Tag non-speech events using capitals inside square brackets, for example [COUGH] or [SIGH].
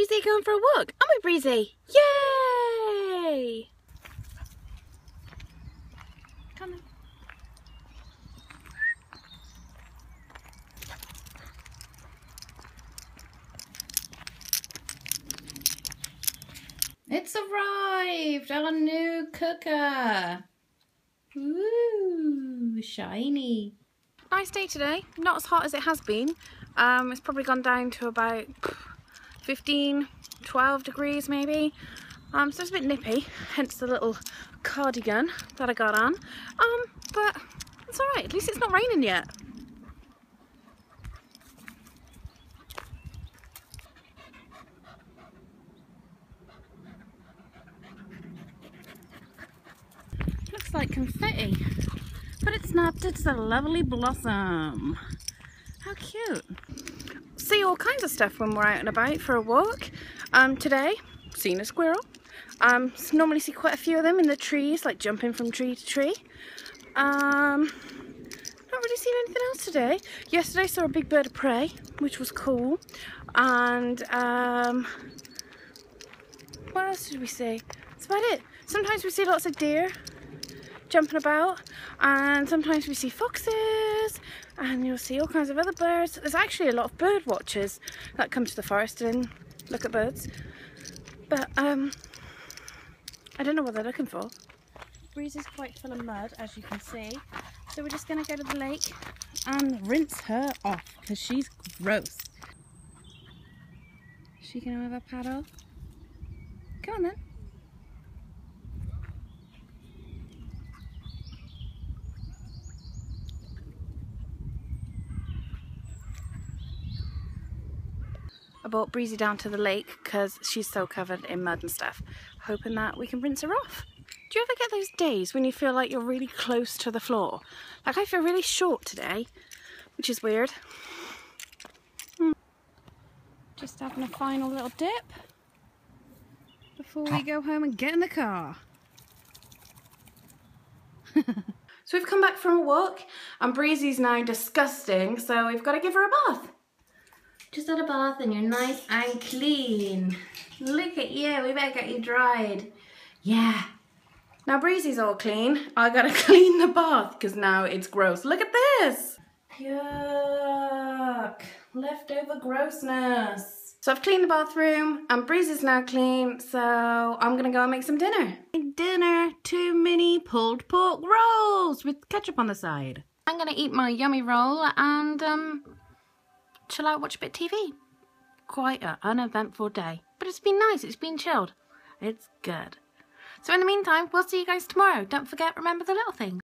Breezy going for a walk. Aren't we, Breezy? Yay! Come on. It's arrived, our new cooker. Ooh, shiny. Nice day today, not as hot as it has been. Um, it's probably gone down to about 15, 12 degrees maybe. Um, so it's a bit nippy, hence the little cardigan that I got on. Um, but it's alright, at least it's not raining yet. Looks like confetti, but it's not, it's a lovely blossom. How cute. See all kinds of stuff when we're out and about for a walk. Um, today, seen a squirrel. Um, normally see quite a few of them in the trees, like jumping from tree to tree. Um, not really seen anything else today. Yesterday saw a big bird of prey, which was cool. And um, what else did we see? That's about it. Sometimes we see lots of deer jumping about and sometimes we see foxes and you'll see all kinds of other birds. There's actually a lot of bird watchers that come to the forest and look at birds but um, I don't know what they're looking for. The Breeze is quite full of mud as you can see so we're just going to go to the lake and rinse her off because she's gross. She can have a paddle. Come on then. I brought Breezy down to the lake because she's so covered in mud and stuff, hoping that we can rinse her off. Do you ever get those days when you feel like you're really close to the floor? Like I feel really short today, which is weird. Hmm. Just having a final little dip before we go home and get in the car. [LAUGHS] so we've come back from a walk and Breezy's now disgusting, so we've got to give her a bath. Just had a bath and you're nice and clean. Look at you, we better get you dried. Yeah. Now Breezy's all clean. I gotta [LAUGHS] clean the bath because now it's gross. Look at this. Yuck. Leftover grossness. So I've cleaned the bathroom and Breezy's now clean, so I'm gonna go and make some dinner. Dinner, two mini pulled pork rolls with ketchup on the side. I'm gonna eat my yummy roll and um, chill out, watch a bit of TV. Quite an uneventful day. But it's been nice, it's been chilled. It's good. So in the meantime, we'll see you guys tomorrow. Don't forget, remember the little things.